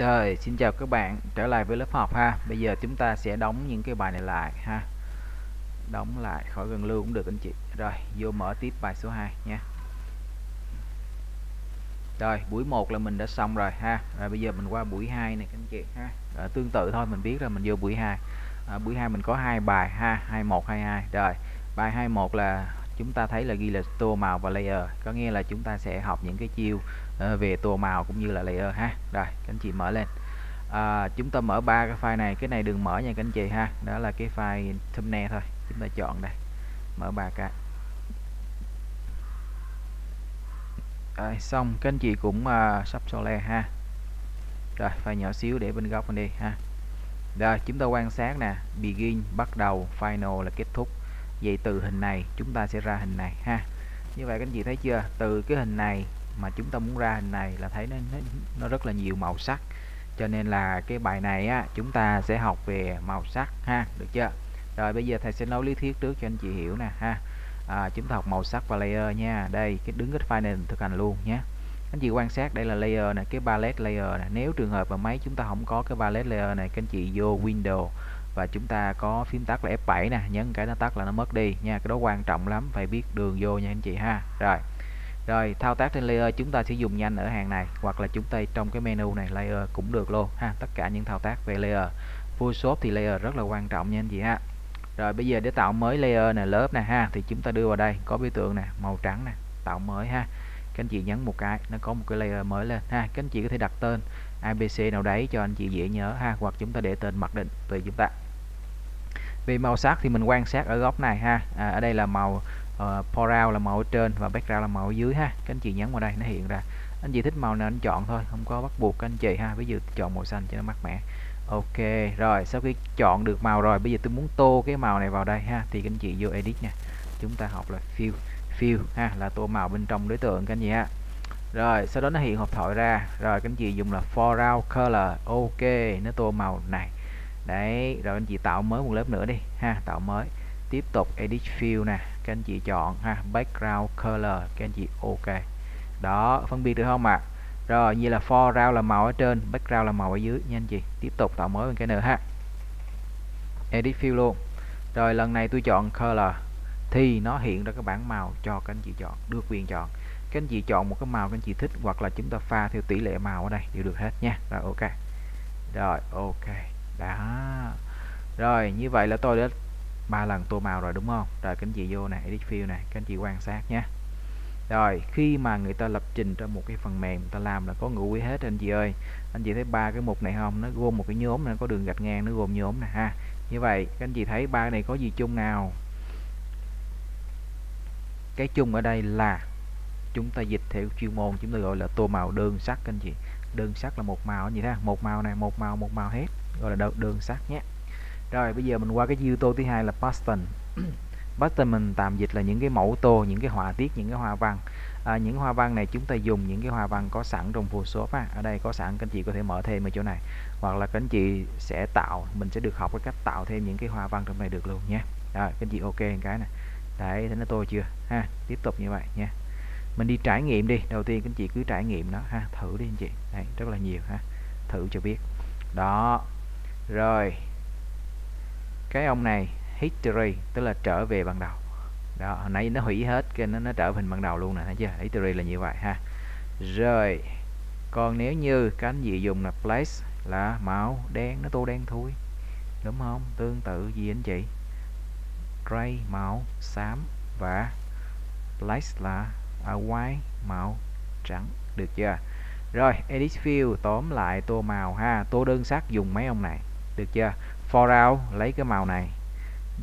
Rồi, xin chào các bạn, trở lại với lớp học ha. Bây giờ chúng ta sẽ đóng những cái bài này lại ha. Đóng lại khỏi gần lưu cũng được anh chị. Rồi, vô mở tiếp bài số 2 nha. Rồi, buổi 1 là mình đã xong rồi ha. Rồi bây giờ mình qua buổi 2 này các anh chị ha. Rồi, tương tự thôi mình biết là mình vô buổi 2. À, buổi 2 mình có hai bài ha, 21 22. Rồi, bài 21 là chúng ta thấy là ghi là tô màu và layer có nghĩa là chúng ta sẽ học những cái chiêu Ờ, về tô màu cũng như là layer ha. Rồi các anh chị mở lên. À, chúng ta mở ba cái file này. Cái này đừng mở nha các anh chị ha. Đó là cái file thumbnail thôi. Chúng ta chọn đây. Mở ba cái. Rồi xong. Các anh chị cũng uh, sắp sole ha. Rồi file nhỏ xíu để bên góc mình đi ha. Rồi chúng ta quan sát nè. Begin bắt đầu final là kết thúc. Vậy từ hình này chúng ta sẽ ra hình này ha. Như vậy các anh chị thấy chưa? Từ cái hình này mà chúng ta muốn ra hình này là thấy nó nó rất là nhiều màu sắc. Cho nên là cái bài này á chúng ta sẽ học về màu sắc ha được chưa? Rồi bây giờ thầy sẽ nói lý thuyết trước cho anh chị hiểu nè ha. À, chúng ta học màu sắc và layer nha. Đây cái đứng cái file này thực hành luôn nhé. Anh chị quan sát đây là layer này cái palette layer này nếu trường hợp mà máy chúng ta không có cái palette layer này các anh chị vô window và chúng ta có phím tắt là F7 nè nhấn cái nó tắt là nó mất đi nha. Cái đó quan trọng lắm phải biết đường vô nha anh chị ha. Rồi rồi thao tác trên layer chúng ta sẽ dùng nhanh ở hàng này hoặc là chúng ta trong cái menu này layer cũng được luôn ha. Tất cả những thao tác về layer. Photoshop thì layer rất là quan trọng nha anh chị ha. Rồi bây giờ để tạo mới layer này lớp nè ha thì chúng ta đưa vào đây. Có biểu tượng nè màu trắng nè tạo mới ha. Các anh chị nhấn một cái nó có một cái layer mới lên ha. Các anh chị có thể đặt tên ABC nào đấy cho anh chị dễ nhớ ha hoặc chúng ta để tên mặc định tùy chúng ta. Về màu sắc thì mình quan sát ở góc này ha. À, ở đây là màu Ờ, uh, foreground là màu ở trên và background là màu ở dưới ha. Các anh chị nhấn vào đây nó hiện ra. Anh chị thích màu nào anh chọn thôi không có bắt buộc các anh chị ha. Ví dụ chọn màu xanh cho nó mát mẻ. Ok rồi sau khi chọn được màu rồi bây giờ tôi muốn tô cái màu này vào đây ha thì các anh chị vô edit nè chúng ta học là fill fill ha là tô màu bên trong đối tượng các anh chị ha. Rồi sau đó nó hiện hộp thoại ra. Rồi các anh chị dùng là foreground color. Ok nó tô màu này. Đấy rồi anh chị tạo mới một lớp nữa đi ha tạo mới. Tiếp tục edit fill nè các anh chị chọn ha, background color, các anh chị ok. Đó, phân biệt được không ạ? À? rồi, như là foreground là màu ở trên, background là màu ở dưới. Nha anh chị, tiếp tục tạo mới một cái nữa ha. Edit fill luôn. Rồi, lần này tôi chọn color. Thì nó hiện ra cái bảng màu cho các anh chị chọn, được quyền chọn. Các anh chị chọn một cái màu các anh chị thích hoặc là chúng ta pha theo tỷ lệ màu ở đây đều được hết nha. Rồi, ok. Rồi, ok. Đó. Rồi, như vậy là tôi đã ba lần tô màu rồi, đúng không? Rồi các anh chị vô này edit fill này các anh chị quan sát nhé. Rồi, khi mà người ta lập trình cho một cái phần mềm người ta làm là có ngữ quý hết, anh chị ơi. Anh chị thấy ba cái mục này không? Nó gồm một cái nhóm này có đường gạch ngang, nó gồm nhóm này ha. Như vậy, các anh chị thấy ba này có gì chung nào? Cái chung ở đây là chúng ta dịch theo chuyên môn, chúng ta gọi là tô màu đơn sắc anh chị. Đơn sắc là một màu, anh chị một màu này một màu một màu hết, gọi là đơn sắc nhé rồi bây giờ mình qua cái yếu tố thứ hai là pattern pattern mình tạm dịch là những cái mẫu tô những cái họa tiết những cái hoa văn. À, những hoa văn này chúng ta dùng những cái hoa văn có sẵn trong Photoshop á. ở đây có sẵn các anh chị có thể mở thêm ở chỗ này. Hoặc là các anh chị sẽ tạo mình sẽ được học cái cách tạo thêm những cái hoa văn trong này được luôn nhé. Rồi các anh chị ok cái này đấy thấy nó tô chưa? Ha tiếp tục như vậy nha mình đi trải nghiệm đi. Đầu tiên các anh chị cứ trải nghiệm nó ha thử đi anh chị. Đấy rất là nhiều ha. Thử cho biết. Đó. Rồi cái ông này history tức là trở về ban đầu. Đó hồi nãy nó hủy hết cái nó nó trở về ban đầu luôn nè thấy chưa? History là như vậy ha. Rồi còn nếu như các anh chị dùng là place là màu đen nó tô đen thôi đúng không? Tương tự gì anh chị? Gray màu xám và place là à, white màu trắng. Được chưa? Rồi edit fill tóm lại tô màu ha. Tô đơn sắc dùng mấy ông này. Được chưa? Foreground lấy cái màu này.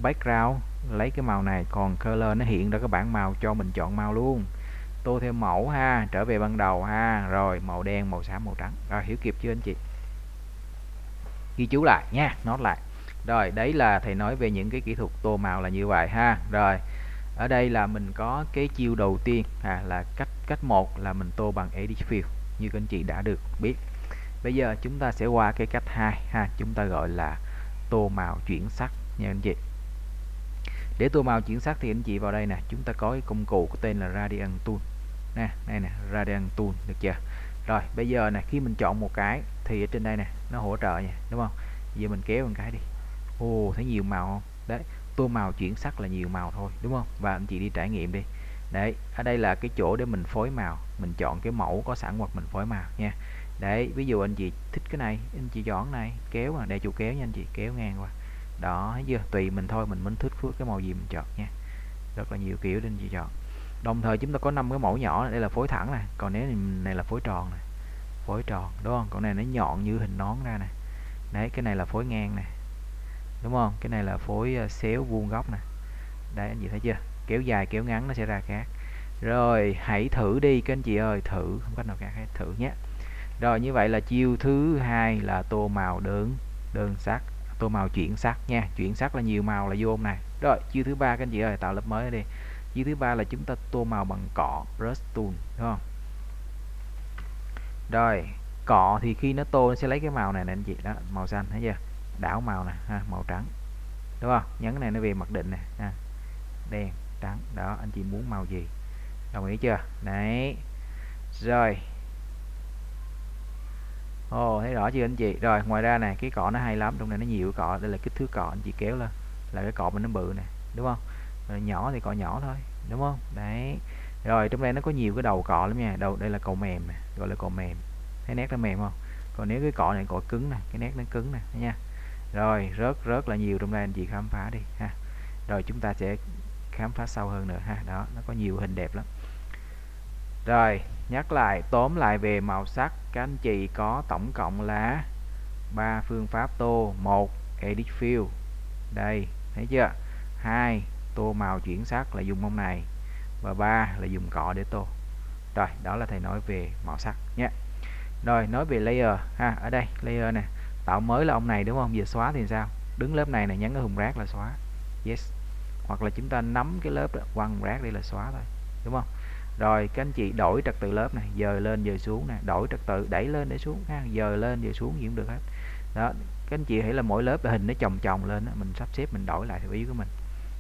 Background lấy cái màu này. Còn color nó hiện ra cái bảng màu cho mình chọn màu luôn. Tô theo mẫu ha trở về ban đầu ha. Rồi màu đen màu xám màu trắng. Rồi hiểu kịp chưa anh chị? Ghi chú lại nha nốt lại. Rồi đấy là thầy nói về những cái kỹ thuật tô màu là như vậy ha. Rồi ở đây là mình có cái chiêu đầu tiên. À, là cách cách một là mình tô bằng edit fill như các anh chị đã được biết. Bây giờ chúng ta sẽ qua cái cách hai ha. Chúng ta gọi là tô màu chuyển sắc nha anh chị. Để tô màu chuyển sắc thì anh chị vào đây nè, chúng ta có cái công cụ có tên là Radiant Tool. Nè, đây nè, Radiant Tool, được chưa? Rồi, bây giờ nè, khi mình chọn một cái thì ở trên đây nè, nó hỗ trợ nha, đúng không? Giờ mình kéo một cái đi. Ồ, thấy nhiều màu không? Đấy, tô màu chuyển sắc là nhiều màu thôi, đúng không? Và anh chị đi trải nghiệm đi. Đấy, ở đây là cái chỗ để mình phối màu, mình chọn cái mẫu có sẵn hoặc mình phối màu nha đấy, ví dụ anh chị thích cái này, anh chị chọn này, kéo mà để chủ kéo nha anh chị, kéo ngang qua. Đó, thấy chưa? Tùy mình thôi, mình muốn thích phước cái màu gì mình chọn nha. Rất là nhiều kiểu để anh chị chọn. Đồng thời chúng ta có năm cái mẫu nhỏ, đây là phối thẳng này còn nếu này là phối tròn này phối tròn, đúng không? Còn này nó nhọn như hình nón ra này đấy, cái này là phối ngang này đúng không? Cái này là phối ờ, xéo vuông góc này đấy, anh chị thấy chưa? Kéo dài, kéo ngắn nó sẽ ra khác. Rồi, hãy thử đi, các anh chị ơi, thử, không cách nào khác, hãy thử nhé rồi như vậy là chiêu thứ hai là tô màu đơn đơn sắc tô màu chuyển sắc nha. Chuyển sắc là nhiều màu là vô này. Rồi chiêu thứ ba các anh chị ơi tạo lớp mới đi chiêu thứ ba là chúng ta tô màu bằng cọ brush tool đúng không? Rồi cọ thì khi nó tô nó sẽ lấy cái màu này nè anh chị. Đó màu xanh thấy chưa? Đảo màu nè ha, màu trắng đúng không? Nhấn cái này nó về mặc định nè ha. đen trắng đó anh chị muốn màu gì? Đồng ý chưa? Đấy. Rồi ồ, thấy rõ chưa anh chị? Rồi, ngoài ra này cái cọ nó hay lắm, trong này nó nhiều cọ, đây là kích thước cọ anh chị kéo lên, là cái cọ mình nó bự nè, đúng không? Rồi nhỏ thì cọ nhỏ thôi, đúng không? Đấy. Rồi, trong đây nó có nhiều cái đầu cọ lắm nha. Đầu, đây là cọ mềm nè, gọi là cọ mềm. Thấy nét nó mềm không? Còn nếu cái cọ này cọ cứng nè, cái nét nó cứng nè nha. Rồi, rớt rớt là nhiều trong đây anh chị khám phá đi, ha. Rồi, chúng ta sẽ khám phá sâu hơn nữa, ha. Đó, nó có nhiều hình đẹp lắm rồi nhắc lại tóm lại về màu sắc các anh chị có tổng cộng là ba phương pháp tô một edit fill. Đây thấy chưa? Hai tô màu chuyển sắc là dùng mông này và ba là dùng cọ để tô. Rồi đó là thầy nói về màu sắc nhé. Rồi nói về layer ha ở đây layer nè. Tạo mới là ông này đúng không? Giờ xóa thì sao? Đứng lớp này này nhấn cái hùng rác là xóa. Yes. Hoặc là chúng ta nắm cái lớp đó, quăng rác đi là xóa thôi đúng không? Rồi, các anh chị đổi trật tự lớp này giờ lên giờ xuống nè. Đổi trật tự, đẩy lên để xuống, ha giờ lên giờ xuống gì cũng được hết. Đó, các anh chị hãy là mỗi lớp là hình nó chồng chồng lên đó. mình sắp xếp, mình đổi lại theo ý của mình.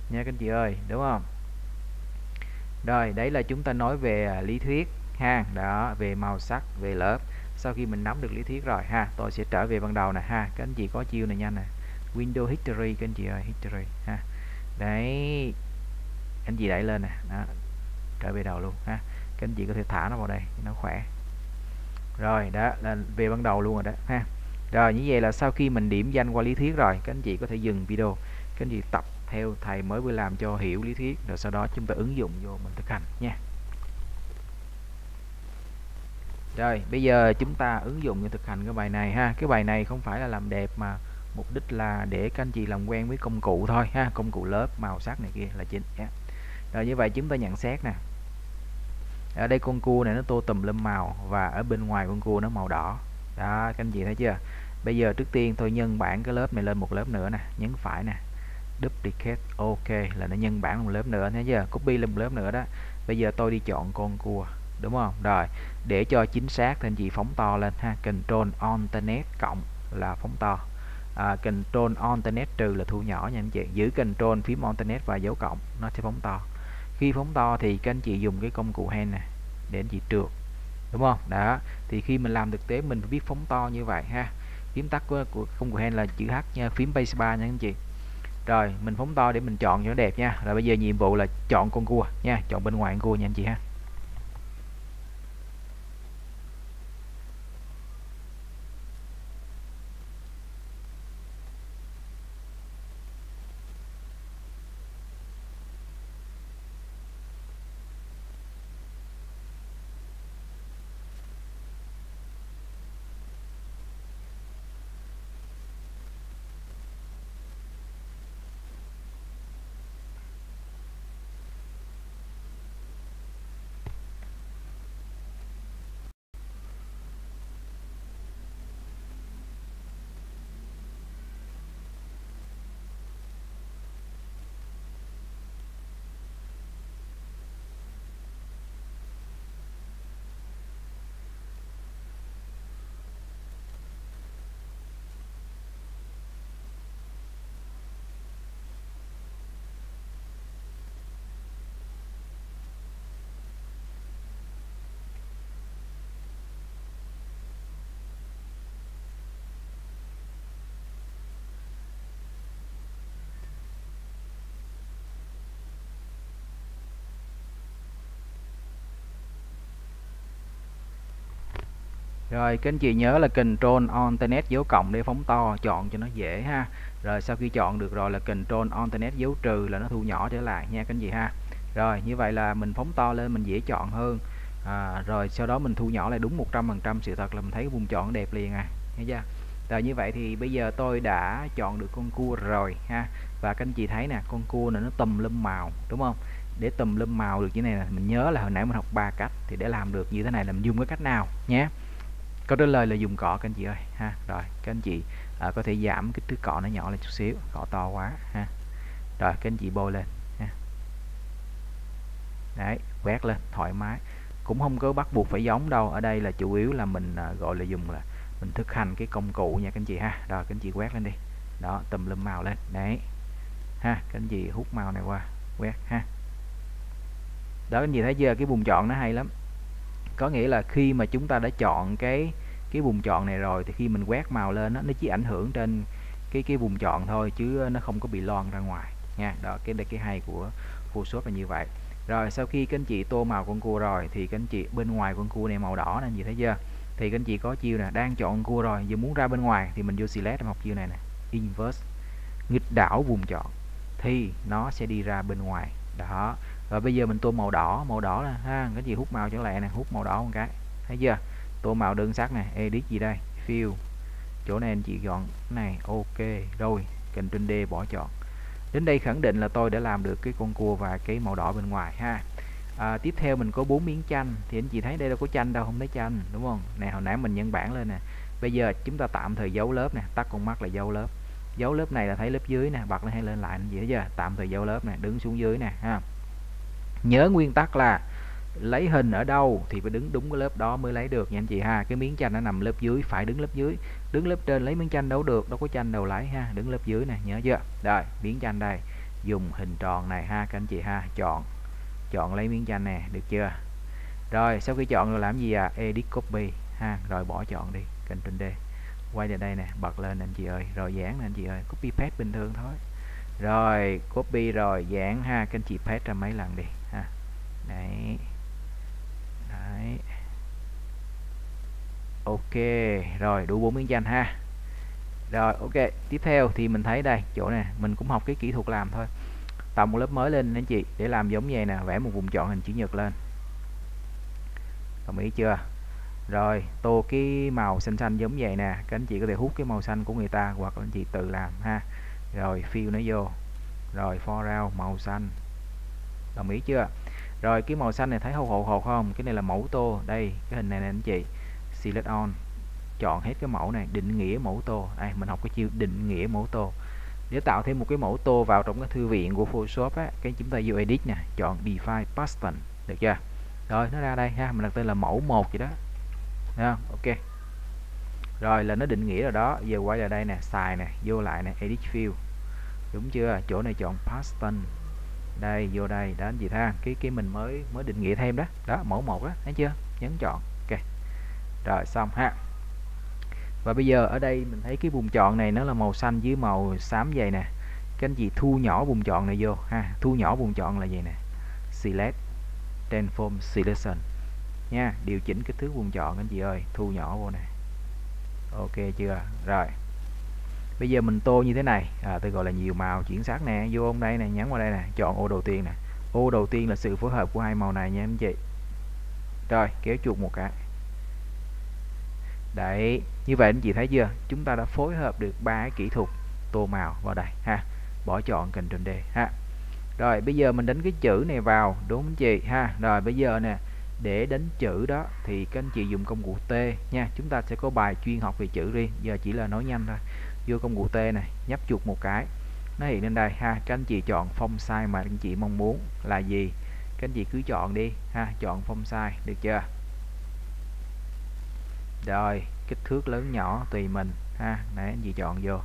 Nha, các anh chị ơi, đúng không? Rồi, đấy là chúng ta nói về à, lý thuyết, ha. Đó, về màu sắc, về lớp. Sau khi mình nắm được lý thuyết rồi, ha, tôi sẽ trở về ban đầu nè, ha. Các anh chị có chiêu này nhanh nè. Window history, các anh chị ơi, history, ha. Đấy anh chị đẩy lên nè. Đó trở về đầu luôn, ha. Các anh chị có thể thả nó vào đây nó khỏe. Rồi, đó, là về ban đầu luôn rồi đó, ha. Rồi, như vậy là sau khi mình điểm danh qua lý thuyết rồi, các anh chị có thể dừng video. Các anh chị tập theo thầy mới vừa làm cho hiểu lý thuyết, rồi sau đó chúng ta ứng dụng vô mình thực hành, nha. Rồi, bây giờ chúng ta ứng dụng và thực hành cái bài này, ha. Cái bài này không phải là làm đẹp mà mục đích là để các anh chị làm quen với công cụ thôi, ha. Công cụ lớp, màu sắc này kia là chính yeah. rồi, như vậy chúng ta nhận xét nè ở đây con cua này nó tô tùm lâm màu và ở bên ngoài con cua nó màu đỏ. Đó các anh chị thấy chưa? Bây giờ trước tiên tôi nhân bản cái lớp này lên một lớp nữa nè nhấn phải nè. Duplicate ok là nó nhân bản một lớp nữa thấy chưa? Copy lên một lớp nữa đó. Bây giờ tôi đi chọn con cua đúng không? Rồi để cho chính xác thì anh chị phóng to lên ha. Control alternate cộng là phóng to. À, control alternate trừ là thu nhỏ nha anh chị. Giữ control phím alternate và dấu cộng nó sẽ phóng to khi phóng to thì các anh chị dùng cái công cụ hand này để anh chị trượt đúng không? Đó thì khi mình làm thực tế mình phải biết phóng to như vậy ha. Phím tắt của, của công cụ hand là chữ H nha phím base bar nha anh chị. Rồi mình phóng to để mình chọn cho nó đẹp nha. Rồi bây giờ nhiệm vụ là chọn con cua nha chọn bên ngoài con cua nha anh chị ha. Rồi các anh chị nhớ là Control Alternate dấu cộng để phóng to chọn cho nó dễ ha. Rồi sau khi chọn được rồi là Control Alternate dấu trừ là nó thu nhỏ trở lại nha các anh chị ha. Rồi như vậy là mình phóng to lên mình dễ chọn hơn. À, rồi sau đó mình thu nhỏ lại đúng 100% sự thật là mình thấy vùng chọn đẹp liền à nghe chưa? Rồi như vậy thì bây giờ tôi đã chọn được con cua rồi ha. Và các anh chị thấy nè con cua này nó tùm lum màu đúng không? Để tùm lum màu được như này là mình nhớ là hồi nãy mình học ba cách thì để làm được như thế này là mình dùng cái cách nào nhé? Câu trả lời là dùng cọ các anh chị ơi ha. Rồi các anh chị à, có thể giảm cái thước cọ nó nhỏ lên chút xíu cọ to quá ha. Rồi các anh chị bôi lên ha. đấy quét lên thoải mái. Cũng không có bắt buộc phải giống đâu ở đây là chủ yếu là mình à, gọi là dùng là mình thực hành cái công cụ nha các anh chị ha. Rồi các anh chị quét lên đi. Đó tùm lum màu lên đấy. Ha các anh chị hút màu này qua quét ha. Đó các anh chị thấy chưa? Cái vùng chọn nó hay lắm có nghĩa là khi mà chúng ta đã chọn cái cái vùng chọn này rồi thì khi mình quét màu lên đó, nó chỉ ảnh hưởng trên cái cái vùng chọn thôi chứ nó không có bị loan ra ngoài nha. Đó cái đây cái hay của Photoshop là như vậy. Rồi sau khi các anh chị tô màu con cua rồi thì các anh chị bên ngoài con cua này màu đỏ nè anh chị thấy chưa? Thì các anh chị có chiêu nè đang chọn cua rồi giờ muốn ra bên ngoài thì mình vô select học chiêu này nè. Inverse nghịch đảo vùng chọn. Thì nó sẽ đi ra bên ngoài. Đó rồi bây giờ mình tô màu đỏ màu đỏ là ha cái gì hút màu trở lại nè hút màu đỏ một cái. Thấy chưa? Tô màu đơn sắc này edit gì đây? Fill. Chỗ này anh chị gọn này ok. Rồi cạnh trên D bỏ chọn. Đến đây khẳng định là tôi đã làm được cái con cua và cái màu đỏ bên ngoài ha. À, tiếp theo mình có bốn miếng chanh. Thì anh chị thấy đây đâu có chanh đâu không thấy chanh đúng không? Nè hồi nãy mình nhân bản lên nè. Bây giờ chúng ta tạm thời giấu lớp nè tắt con mắt là giấu lớp. Dấu lớp này là thấy lớp dưới nè bật lên hay lên lại anh chị thấy chưa? Tạm thời dấu lớp nè đứng xuống dưới nè ha nhớ nguyên tắc là lấy hình ở đâu thì phải đứng đúng cái lớp đó mới lấy được nha anh chị ha. Cái miếng chanh nó nằm lớp dưới, phải đứng lớp dưới. Đứng lớp trên lấy miếng chanh đâu được, đâu có chanh đầu lấy ha. Đứng lớp dưới nè, nhớ chưa? Rồi, miếng chanh đây. Dùng hình tròn này ha, các anh chị ha. Chọn chọn lấy miếng chanh nè, được chưa? Rồi, sau khi chọn rồi làm gì à? Edit copy ha. Rồi bỏ chọn đi kênh trên D. Quay về đây nè, bật lên anh chị ơi. Rồi dán nè anh chị ơi, copy paste bình thường thôi. Rồi, copy rồi dán ha, các anh chị paste ra mấy lần đi đấy. Đấy. Ok, rồi, đủ bốn miếng danh ha. Rồi, ok, tiếp theo thì mình thấy đây, chỗ này mình cũng học cái kỹ thuật làm thôi. Tạo một lớp mới lên anh chị, để làm giống vậy nè, vẽ một vùng chọn hình chữ nhật lên. Đồng ý chưa? Rồi, tô cái màu xanh xanh giống vậy nè, các anh chị có thể hút cái màu xanh của người ta, hoặc là anh chị tự làm ha. Rồi fill nó vô. Rồi foreground màu xanh. Đồng ý chưa? Rồi, cái màu xanh này thấy hột hột hột không? Cái này là mẫu tô. Đây, cái hình này nè anh chị. Select on. Chọn hết cái mẫu này, định nghĩa mẫu tô. Đây, mình học cái chiêu định nghĩa mẫu tô. Để tạo thêm một cái mẫu tô vào trong cái thư viện của Photoshop á, cái chúng ta vô edit nè. Chọn define pattern được chưa? Rồi, nó ra đây ha. Mình đặt tên là mẫu một gì đó. Thấy không? ok. Rồi, là nó định nghĩa rồi đó. Giờ quay lại đây nè. Xài nè. Vô lại nè. Edit fill đúng chưa? Chỗ này chọn pattern đây, vô đây. Đó anh chị tha cái cái mình mới mới định nghĩa thêm đó. Đó, mẫu một đó thấy chưa? Nhấn chọn. Ok. Rồi, xong ha. Và bây giờ ở đây mình thấy cái vùng chọn này nó là màu xanh dưới màu xám vậy nè. Các anh chị thu nhỏ vùng chọn này vô. Ha, thu nhỏ vùng chọn là gì nè. Select transform selection. Nha, điều chỉnh kích thước vùng chọn anh chị ơi. Thu nhỏ vô nè. Ok chưa? Rồi bây giờ mình tô như thế này. À, tôi gọi là nhiều màu chuyển sắc nè. Vô ông đây nè nhấn vào đây nè. Chọn ô đầu tiên nè. Ô đầu tiên là sự phối hợp của hai màu này nha anh chị. Rồi kéo chuột một cái. Đấy như vậy anh chị thấy chưa? Chúng ta đã phối hợp được ba cái kỹ thuật tô màu vào đây ha. Bỏ chọn Ctrl D ha. Rồi bây giờ mình đánh cái chữ này vào đúng không chị? Ha rồi bây giờ nè để đánh chữ đó thì các anh chị dùng công cụ T nha. Chúng ta sẽ có bài chuyên học về chữ riêng. Giờ chỉ là nói nhanh thôi vô công cụ T này, nhấp chuột một cái. Nó hiện lên đây, ha, các anh chị chọn font size mà anh chị mong muốn là gì? Các anh chị cứ chọn đi, ha, chọn font size, được chưa? Rồi, kích thước lớn nhỏ tùy mình, ha đấy anh chị chọn vô.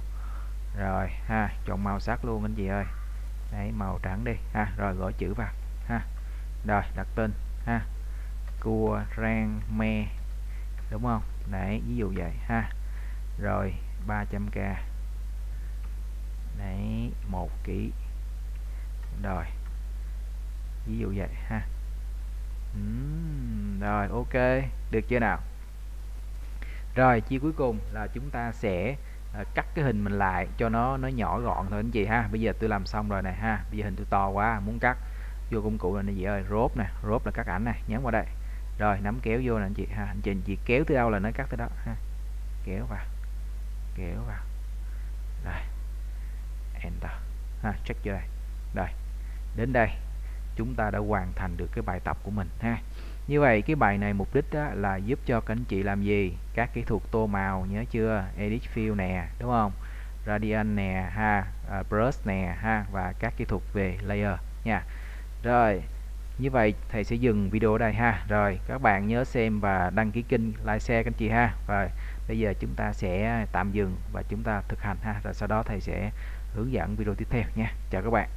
Rồi, ha, chọn màu sắc luôn anh chị ơi. Đấy, màu trắng đi, ha, rồi gõ chữ vào, ha. Rồi, đặt tên, ha. Cua rang me, đúng không? Đấy, ví dụ vậy, ha. Rồi 300k đấy một ký. Rồi ví dụ vậy ha. Uhm, rồi ok được chưa nào? Rồi chi cuối cùng là chúng ta sẽ uh, cắt cái hình mình lại cho nó nó nhỏ gọn thôi anh chị ha. Bây giờ tôi làm xong rồi này ha. Bây giờ hình tôi to quá muốn cắt. Vô công cụ là gì ơi rốt nè rốt là cắt ảnh này nhấn vào đây. Rồi nắm kéo vô nè anh chị ha. Anh chị, anh chị kéo tới đâu là nó cắt tới đó ha. Kéo vào kéo vào. Đây. Enter. Ha check vô đây. Đây. Đến đây chúng ta đã hoàn thành được cái bài tập của mình ha. Như vậy cái bài này mục đích đó là giúp cho các anh chị làm gì? Các kỹ thuật tô màu nhớ chưa? Edit fill nè đúng không? Radian nè ha uh, brush nè ha và các kỹ thuật về layer nha. Rồi như vậy thầy sẽ dừng video ở đây ha. Rồi các bạn nhớ xem và đăng ký kênh like share các anh chị ha. Rồi bây giờ chúng ta sẽ tạm dừng và chúng ta thực hành ha. Rồi sau đó thầy sẽ hướng dẫn video tiếp theo nha. Chào các bạn.